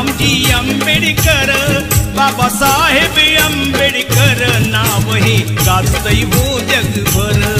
रामजी आंबेडकर. बाबासाहेब आंबेडकर नाव हे गाजतय हो जगभर.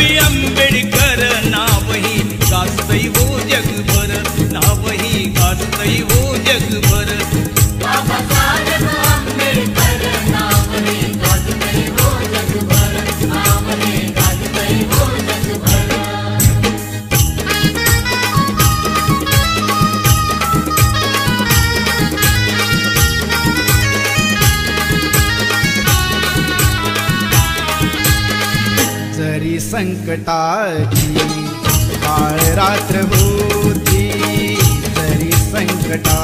Ambi, ambi. रात्रभूती तरी संकटा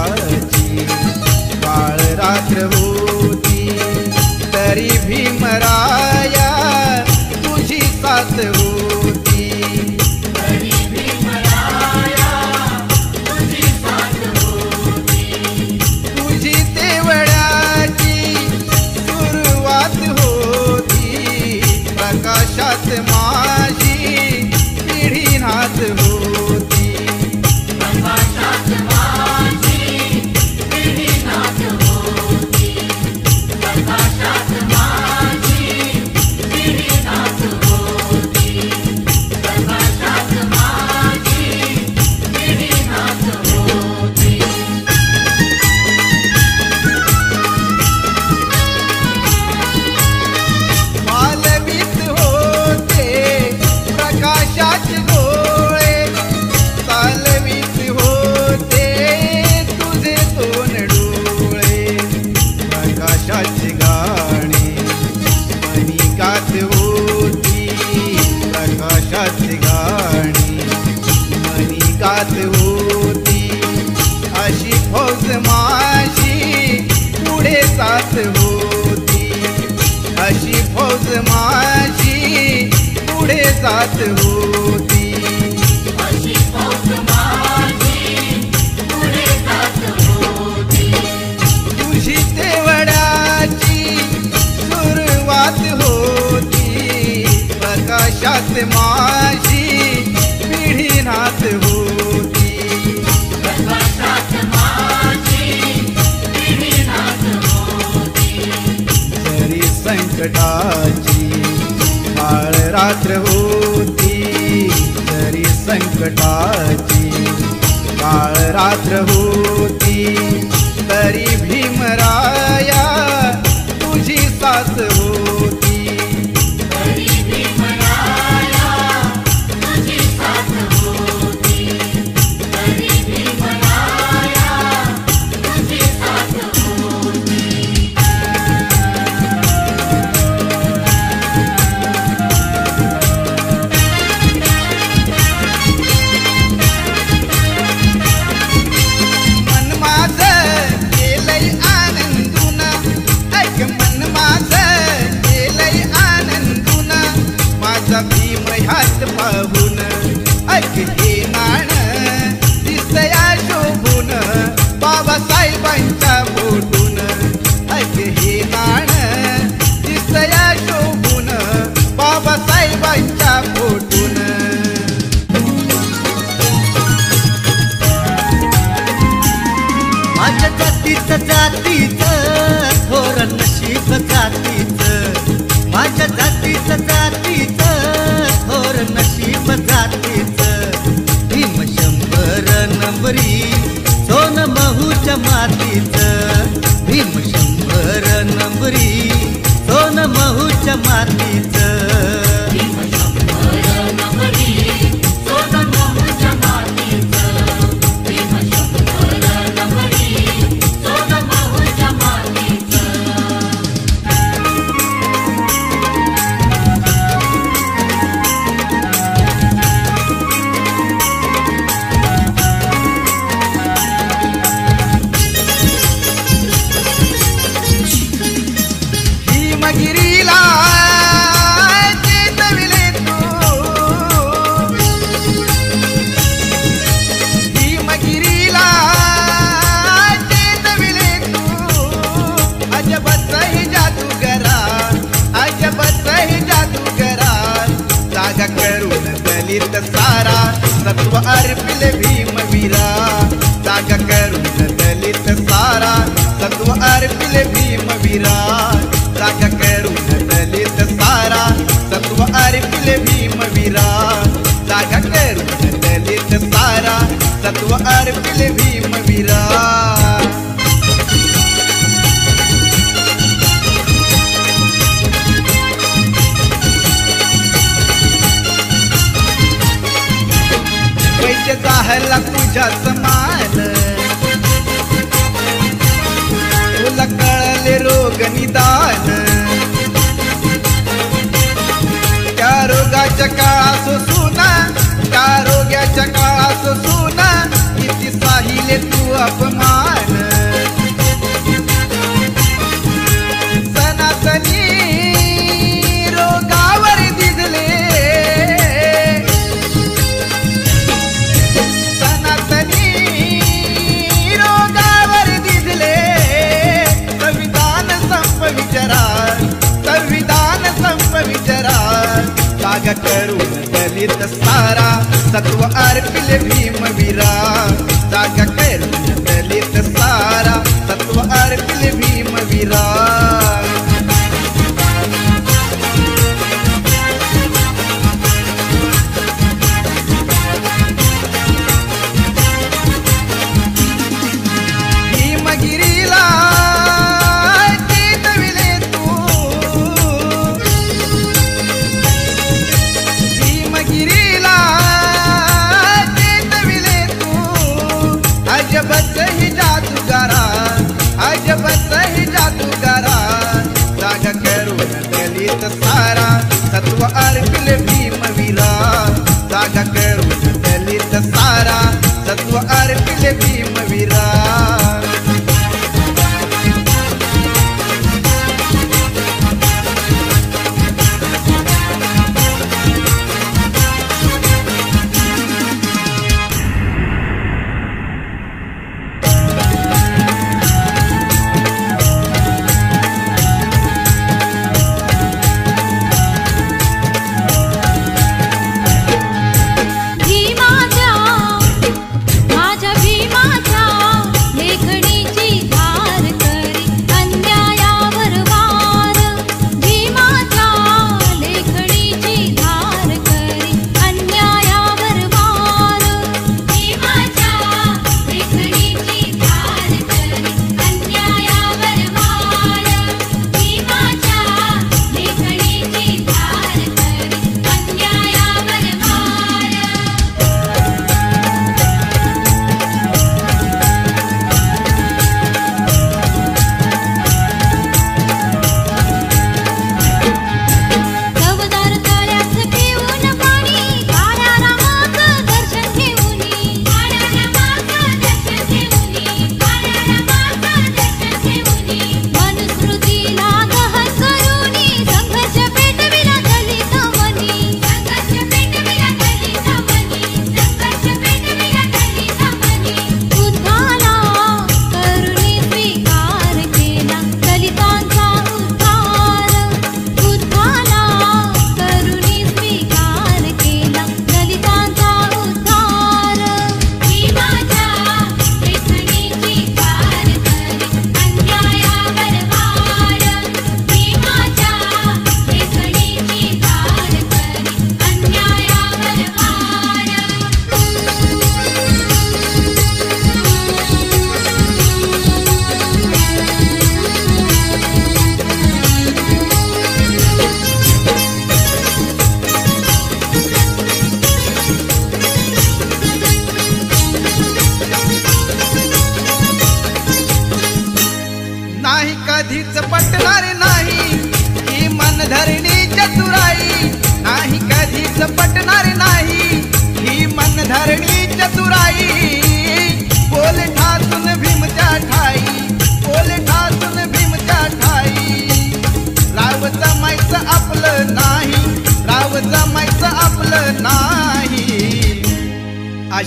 सत्व अर्पिल भीम वीरा। त्याग करुण दलित सारा। सत्व अर्पिल भीम वीरा। त्याग करुण दलित सारा। सत्व अर्पिल भीम वीरा। त्याग करुण दलित सारा। सत्व अर्पिल भीम पहला तुझा सम तीर्थस्तारा सत्व अर्पिल भीमवीरा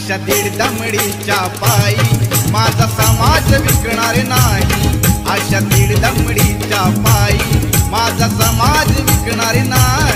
अशा दमडीच्या पायी. माझा समाज विकणार नाही. अशा दमडीच्या पायी. माझा समाज विकणार नाही.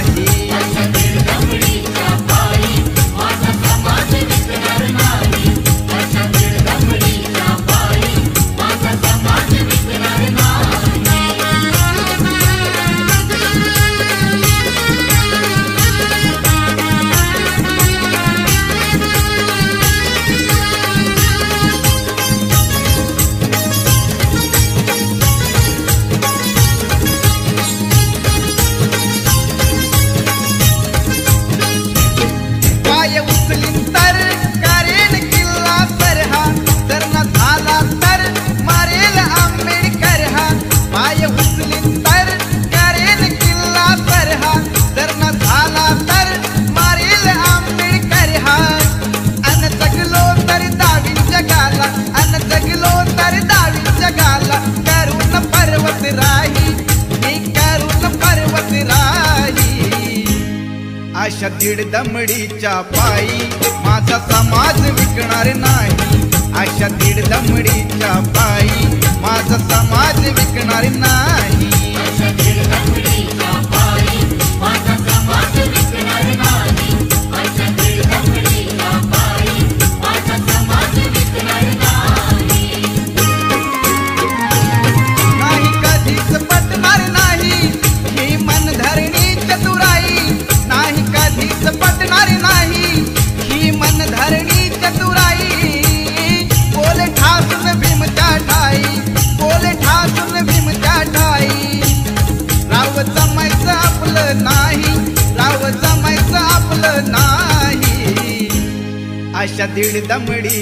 i'm ready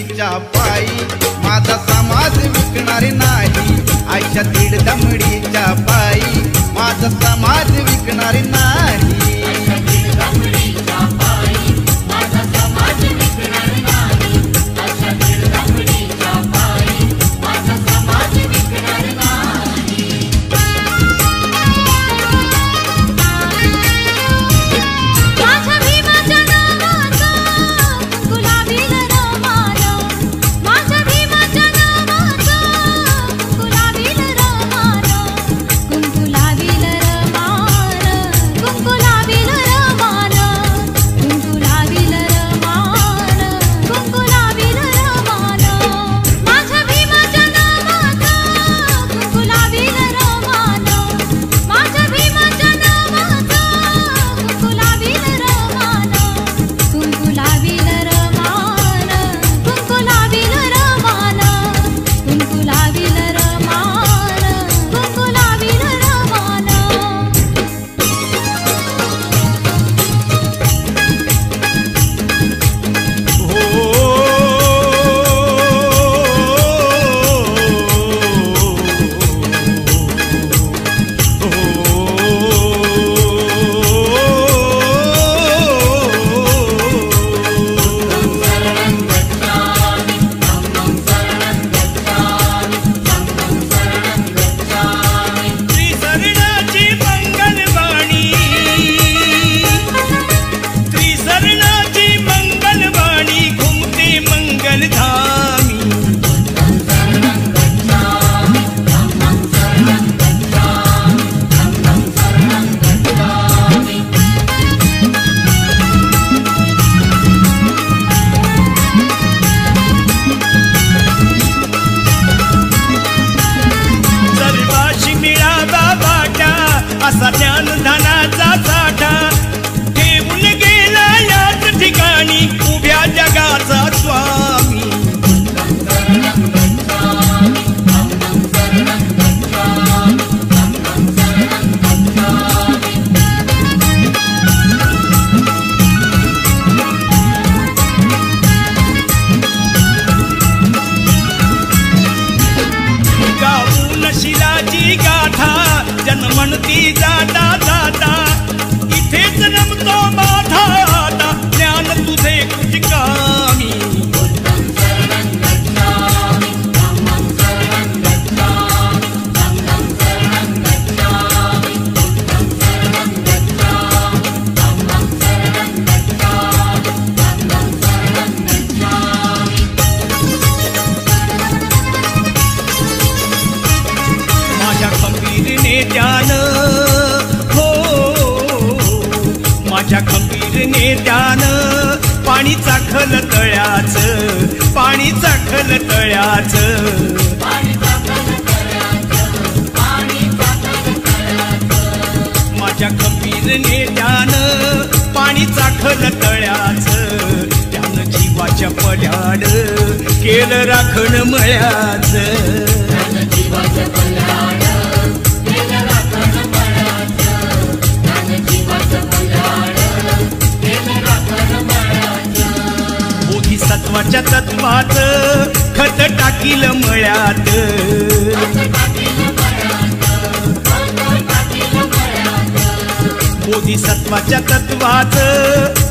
सत्वाच्या तत्वात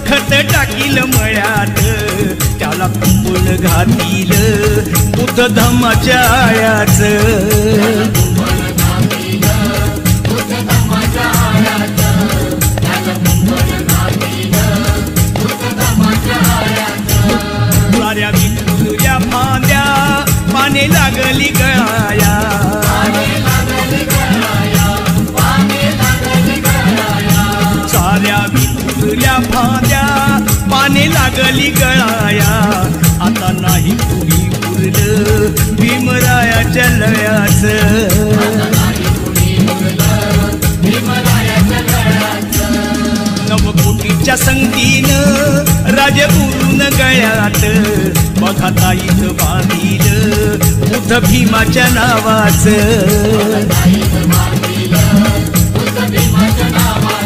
खत टाकील मळ्यात. त्याला कुंबुल घातील बुद्ध धम्माच्या आळ्याच पाने लागली गळाया. आता नाही कुणी उरलं भीमरायाच्या लयाच नवकोटीच्या संगतीनं राजगुरून गळ्यात. बघा ताईत बांधील बुद्ध भीमाच्या नावाच. भीमाच्या पहा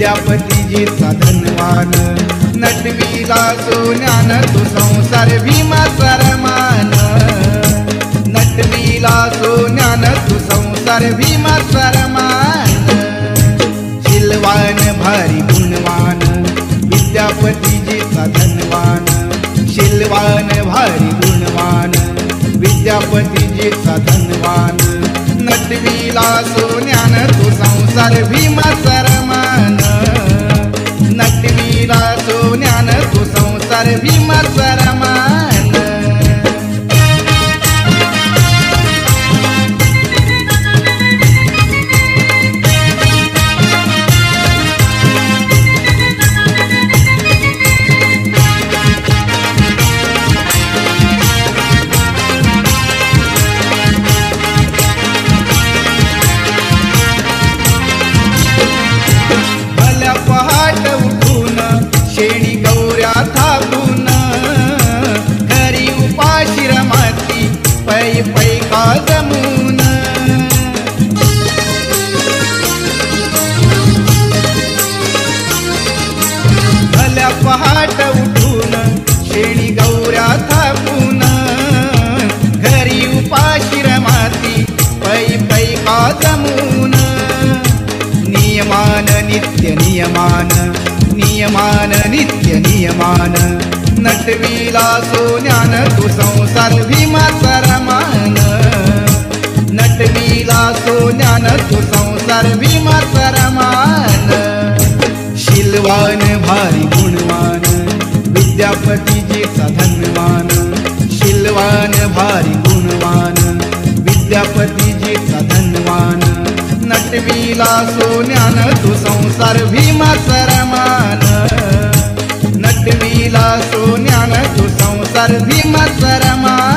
विद्यापतीजी साधनवान नटवीला सोन्यान तो संसार भीमा सरमान। नटवीला सोन्यान तो संसार भीमा सरमान। शिलवान भारी गुणवान विद्यापतीजी धनवान शिलवान भारी गुणवान विद्यापतीजी साधनवान नटवीला सोन्यान तो संसार भीमा सरमान। Tarbi Marzarama लागून घरी उपाशी रमाती पै पै का जमून. भल्या पहाट उठून शेणी गौऱ्या थापून घरी उपाशी रमाती पै पै का नियमान नित्य नियमान नियमान नित्य नियमान. नटविला सोन्यान तू संसार भीमाचा रमान. नटविला सोन्यान तू संसार भीमाचा रमान. शिलवान भारी गुणवान विद्यापतीचे धनवान शिलवान भारी गुणवान विद्यापती नटविला सोन्यान तू संसार भीमा सरमान. नटविला सोन्यान तू संसार भीमा सरमान.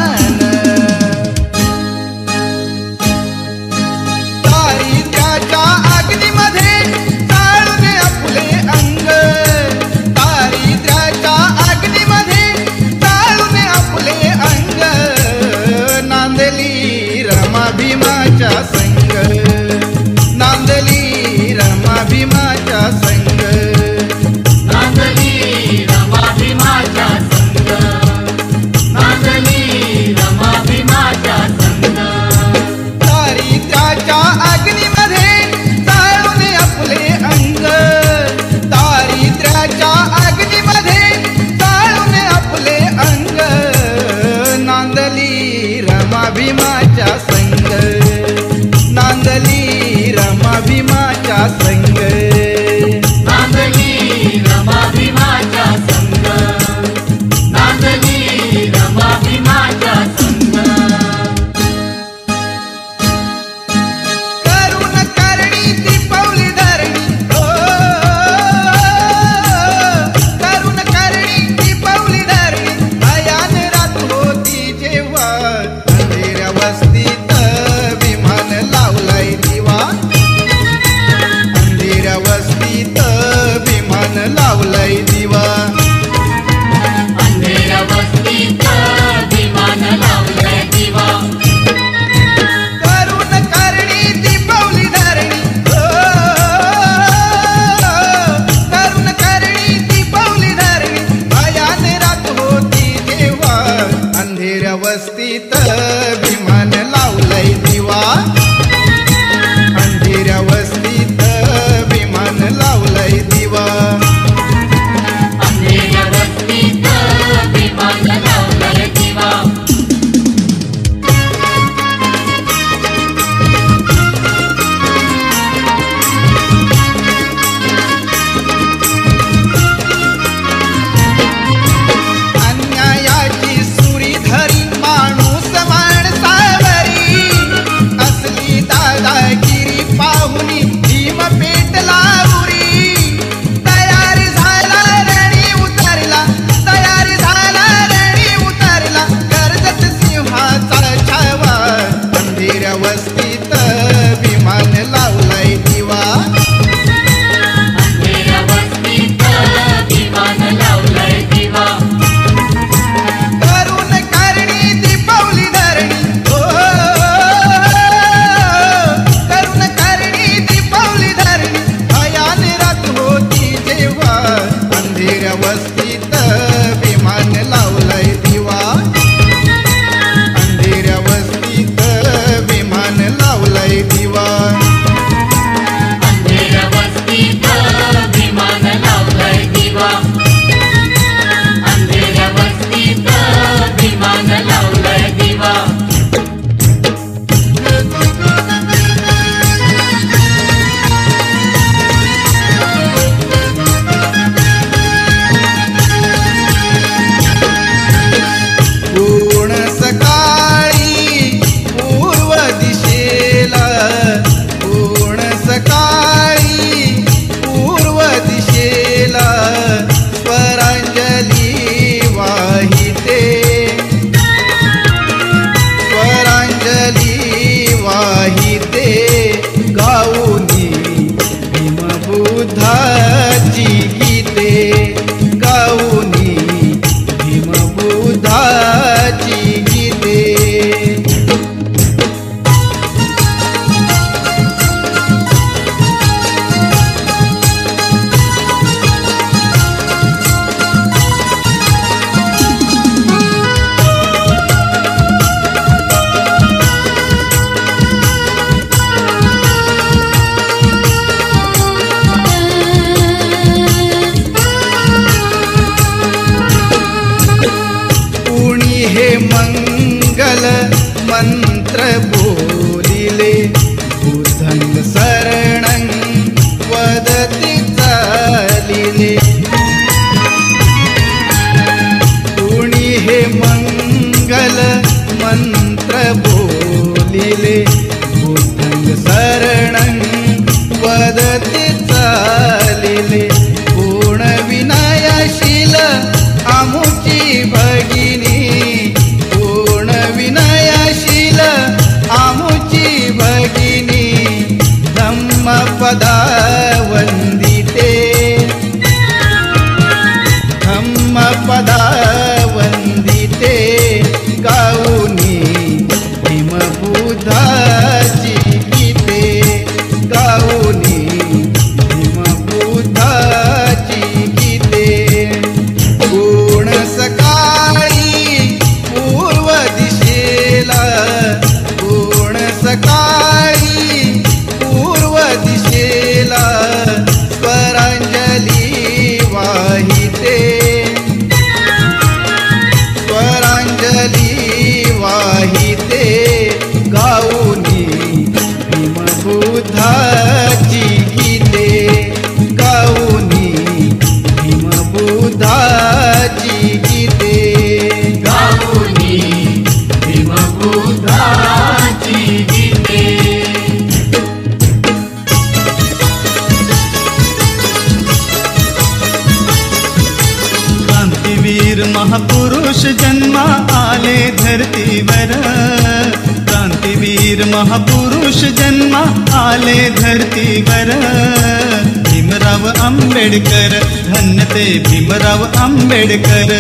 भीमराव आंबेडकर धन्य ते भीमराव आंबेडकर.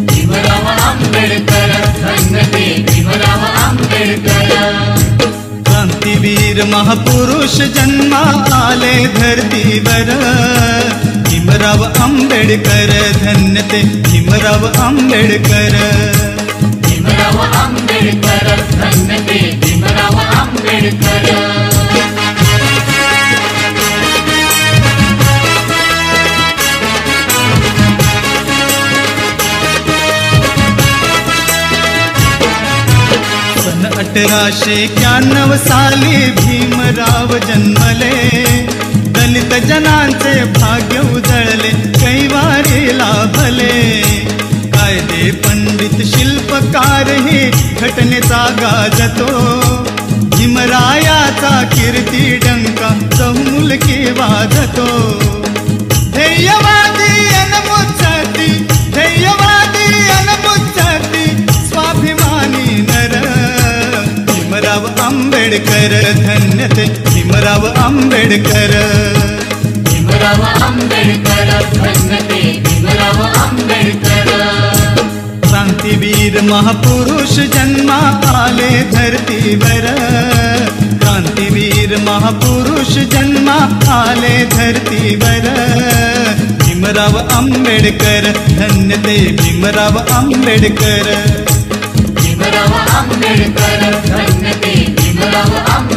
भीमराव आंबेडकर धन्यते भीमराव आंबेडकर. क्रांतीवीर महापुरुष जन्मा आले धरतीवर. भीमराव आंबेडकर धन्य ते भीमराव आंबेडकर. भीमराव आंबेडकर धन्यते भीमराव आंबेडकर. अठराशे एक्याण्णव साली भीमराव जन्मले. दलित जनांचे भाग्य उजळले कैवारी लाभले. कायदे पंडित शिल्पकार ही घटनेचा गाजतो भीमरायाचा कीर्ती डंका चौमुलकी वाजतो. ध्येयवादी आंबेडकर धन्यते। भीमराव आंबेडकर। भीमराव आंबेडकर धन्यते। भीमराव आंबेडकर। क्रांतीवीर महापुरुष जन्मा आले धरतीवर। क्रांतीवीर महापुरुष जन्मा आले धरतीवर। भीमराव आंबेडकर धन्य ते भीमराव आंबेडकर। भीमराव आंबेडकर I'm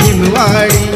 भिनवाड़ी